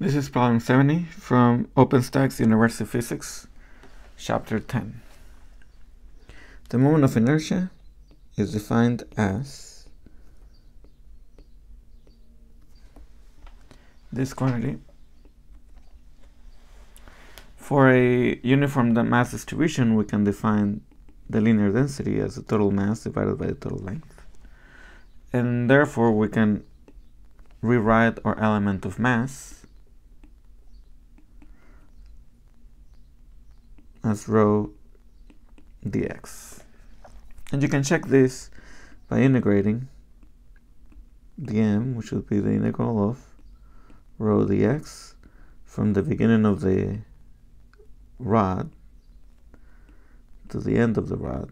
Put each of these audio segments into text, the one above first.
This is problem 70 from OpenStax University of Physics, chapter 10. The moment of inertia is defined as this quantity. For a uniform mass distribution, we can define the linear density as the total mass divided by the total length. And therefore, we can rewrite our element of mass as rho dx. And you can check this by integrating dm, which would be the integral of rho dx from the beginning of the rod to the end of the rod.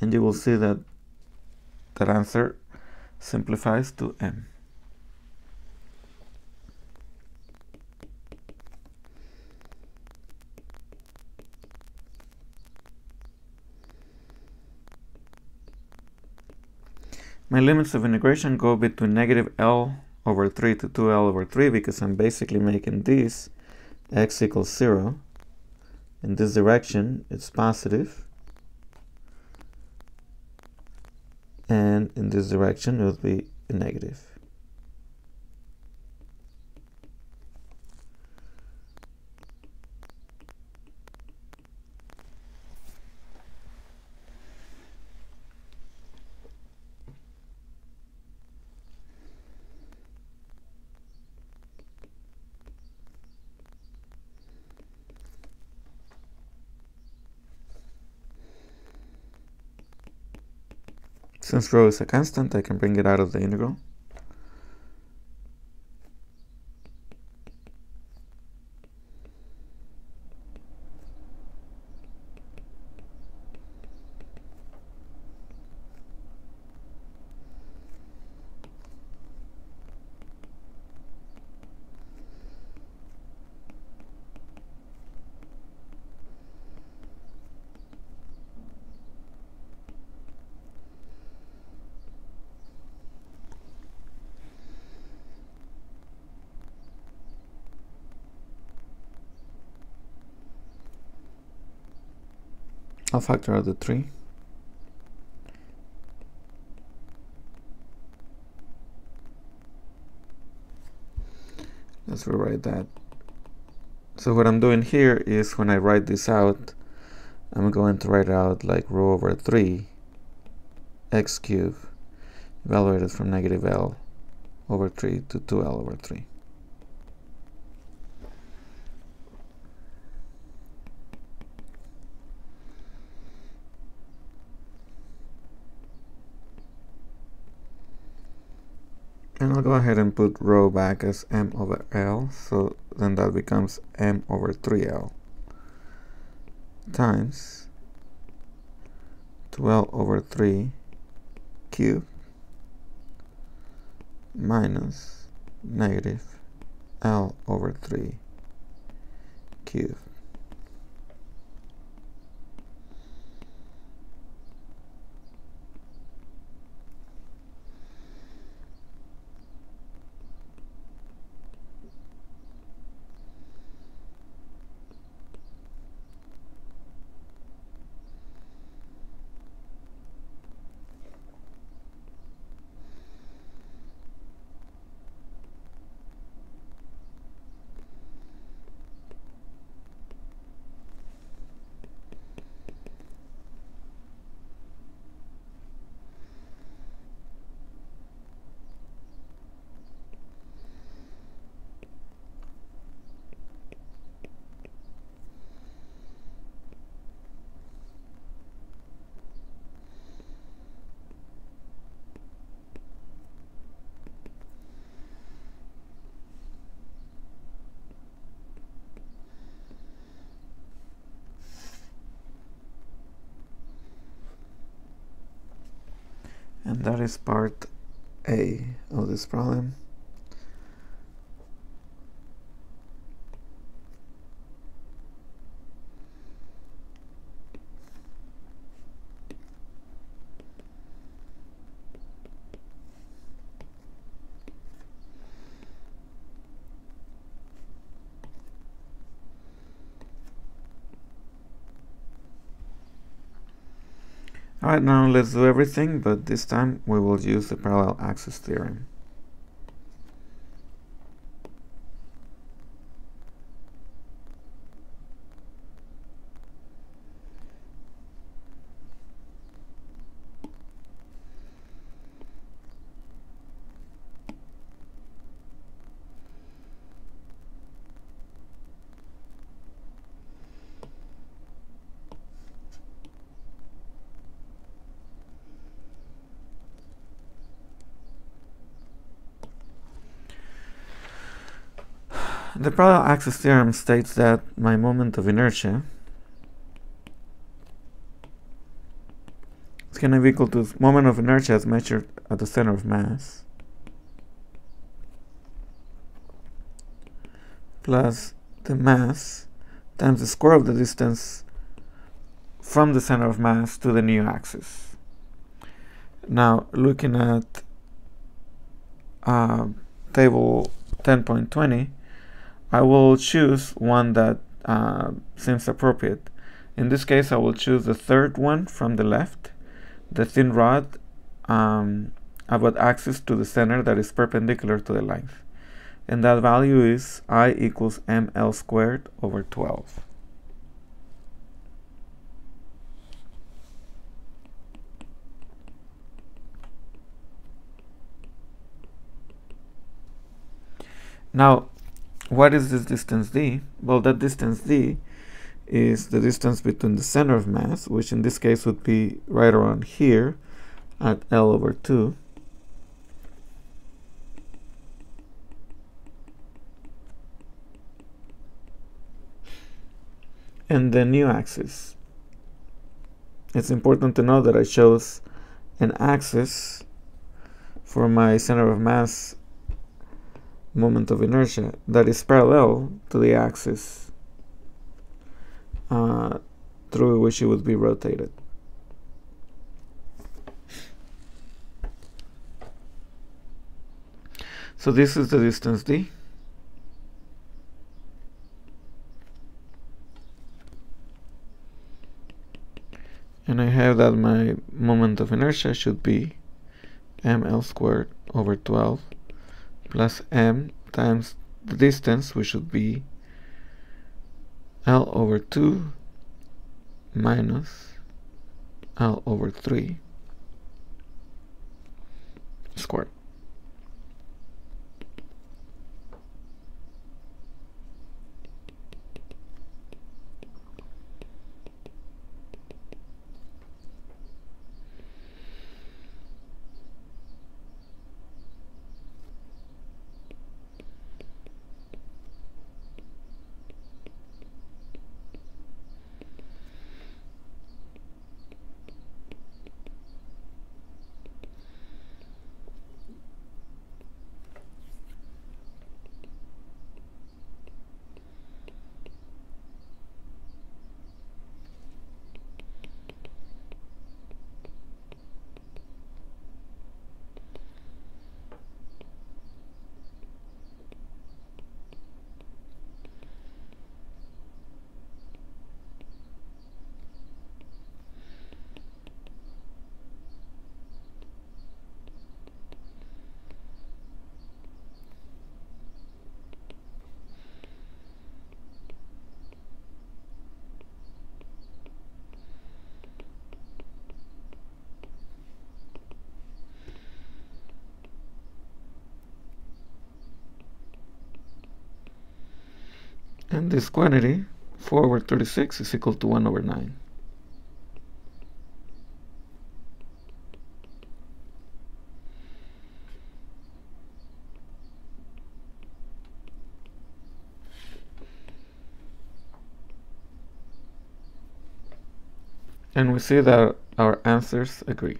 And you will see that that answer simplifies to m. My limits of integration go between negative L over 3 to 2L over 3 because I'm basically making this x equals 0. In this direction, it's positive. And in this direction, it will be negative. Since rho is a constant, I can bring it out of the integral. I'll factor out the 3. Let's rewrite that. So what I'm doing here is when I write this out, I'm going to write out like rho over 3 x cubed evaluated from negative L over 3 to 2L over 3. And I'll go ahead and put rho back as m over L, so then that becomes m over 3L times 12 over 3 cubed minus negative L over 3 cubed. And that is part A of this problem. Alright, now let's do everything, but this time we will use the parallel axis theorem. The parallel axis theorem states that my moment of inertia is going to be equal to moment of inertia as measured at the center of mass plus the mass times the square of the distance from the center of mass to the new axis. Now, looking at uh, table 10.20, I will choose one that uh, seems appropriate. In this case, I will choose the third one from the left, the thin rod um, about axis to the center that is perpendicular to the length. And that value is I equals ml squared over 12. Now, what is this distance d? Well, that distance d is the distance between the center of mass, which in this case would be right around here at L over 2. And the new axis. It's important to know that I chose an axis for my center of mass moment of inertia that is parallel to the axis uh, through which it would be rotated. So this is the distance d. And I have that my moment of inertia should be ml squared over 12 plus m times the distance, which would be L over 2 minus L over 3 squared. And this quantity, 4 over 36, is equal to 1 over 9. And we see that our answers agree.